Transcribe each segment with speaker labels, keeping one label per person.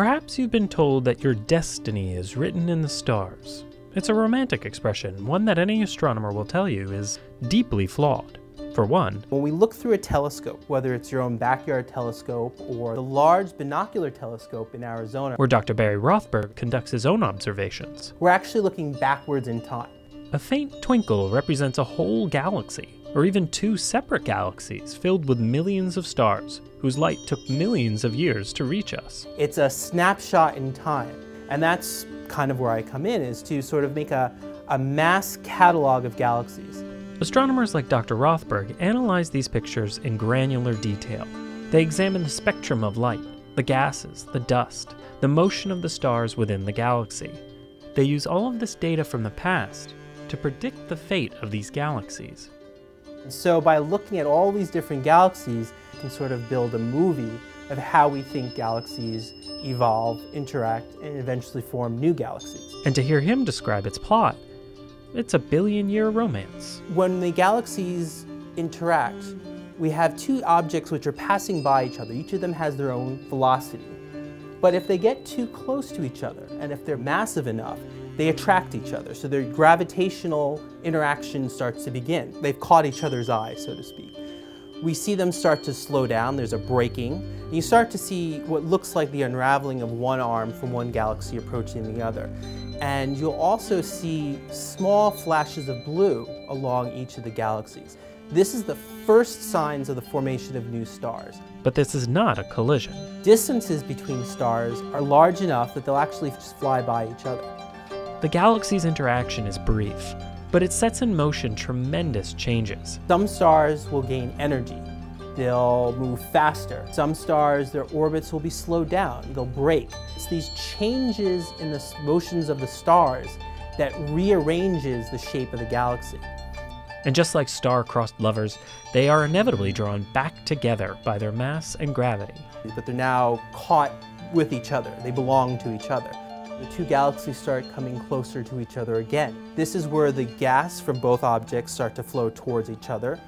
Speaker 1: Perhaps you've been told that your destiny is written in the stars. It's a romantic expression, one that any astronomer will tell you is deeply flawed. For one,
Speaker 2: when we look through a telescope, whether it's your own backyard telescope or the large binocular telescope in Arizona,
Speaker 1: where Dr. Barry Rothberg conducts his own observations,
Speaker 2: we're actually looking backwards in time.
Speaker 1: A faint twinkle represents a whole galaxy, or even two separate galaxies filled with millions of stars, whose light took millions of years to reach us.
Speaker 2: It's a snapshot in time, and that's kind of where I come in, is to sort of make a, a mass catalog of galaxies.
Speaker 1: Astronomers like Dr. Rothberg analyze these pictures in granular detail. They examine the spectrum of light, the gases, the dust, the motion of the stars within the galaxy. They use all of this data from the past to predict the fate of these galaxies.
Speaker 2: So by looking at all these different galaxies, you can sort of build a movie of how we think galaxies evolve, interact, and eventually form new galaxies.
Speaker 1: And to hear him describe its plot, it's a billion year romance.
Speaker 2: When the galaxies interact, we have two objects which are passing by each other. Each of them has their own velocity. But if they get too close to each other, and if they're massive enough, they attract each other. So their gravitational interaction starts to begin. They've caught each other's eye, so to speak. We see them start to slow down, there's a braking. You start to see what looks like the unraveling of one arm from one galaxy approaching the other. And you'll also see small flashes of blue along each of the galaxies. This is the first signs of the formation of new stars.
Speaker 1: But this is not a collision.
Speaker 2: Distances between stars are large enough that they'll actually just fly by each other.
Speaker 1: The galaxy's interaction is brief, but it sets in motion tremendous changes.
Speaker 2: Some stars will gain energy. They'll move faster. Some stars, their orbits will be slowed down. They'll brake. It's these changes in the motions of the stars that rearranges the shape of the galaxy.
Speaker 1: And just like star-crossed lovers, they are inevitably drawn back together by their mass and gravity.
Speaker 2: But they're now caught with each other. They belong to each other the two galaxies start coming closer to each other again. This is where the gas from both objects start to flow towards each other.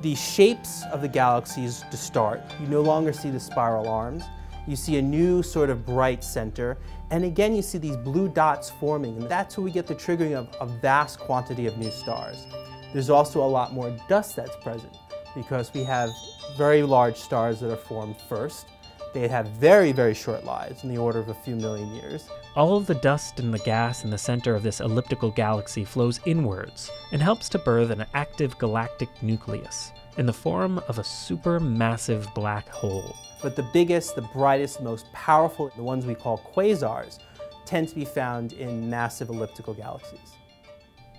Speaker 2: The shapes of the galaxies start. You no longer see the spiral arms. You see a new sort of bright center. And again, you see these blue dots forming. And that's where we get the triggering of a vast quantity of new stars. There's also a lot more dust that's present because we have very large stars that are formed first. They have very, very short lives, in the order of a few million years.
Speaker 1: All of the dust and the gas in the center of this elliptical galaxy flows inwards and helps to birth an active galactic nucleus in the form of a supermassive black hole.
Speaker 2: But the biggest, the brightest, most powerful, the ones we call quasars, tend to be found in massive elliptical galaxies.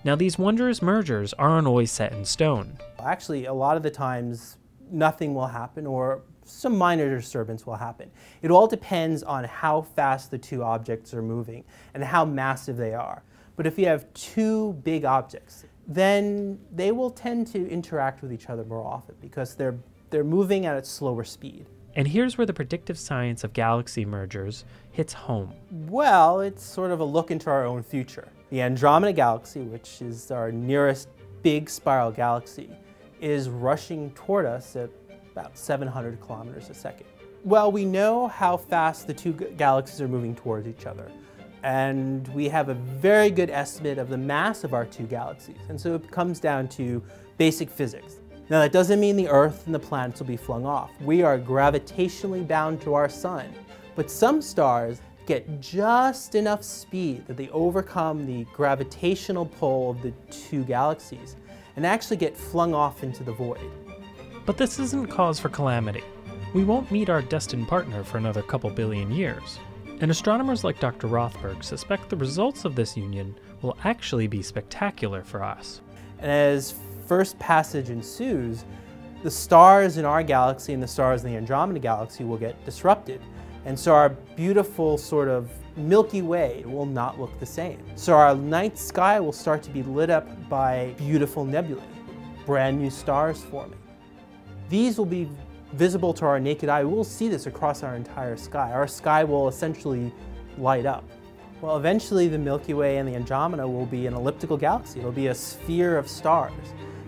Speaker 1: Now, these wondrous mergers aren't always set in stone.
Speaker 2: Actually, a lot of the times, nothing will happen, or some minor disturbance will happen. It all depends on how fast the two objects are moving and how massive they are. But if you have two big objects, then they will tend to interact with each other more often because they're, they're moving at a slower speed.
Speaker 1: And here's where the predictive science of galaxy mergers hits home.
Speaker 2: Well, it's sort of a look into our own future. The Andromeda Galaxy, which is our nearest big spiral galaxy, is rushing toward us at about 700 kilometers a second. Well, we know how fast the two galaxies are moving towards each other. And we have a very good estimate of the mass of our two galaxies. And so it comes down to basic physics. Now that doesn't mean the Earth and the planets will be flung off. We are gravitationally bound to our sun. But some stars get just enough speed that they overcome the gravitational pull of the two galaxies and actually get flung off into the void.
Speaker 1: But this isn't cause for calamity. We won't meet our destined partner for another couple billion years. And astronomers like Dr. Rothberg suspect the results of this union will actually be spectacular for us.
Speaker 2: And as first passage ensues, the stars in our galaxy and the stars in the Andromeda galaxy will get disrupted. And so our beautiful sort of Milky Way will not look the same. So our night sky will start to be lit up by beautiful nebulae, brand new stars forming. These will be visible to our naked eye. We'll see this across our entire sky. Our sky will essentially light up. Well, eventually the Milky Way and the Andromeda will be an elliptical galaxy. It'll be a sphere of stars.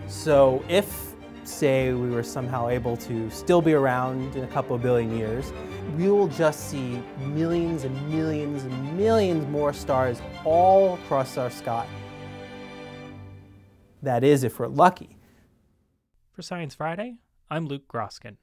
Speaker 2: So if say we were somehow able to still be around in a couple billion years, we will just see millions and millions and millions more stars all across our sky. That is, if we're lucky.
Speaker 1: For Science Friday, I'm Luke Groskin.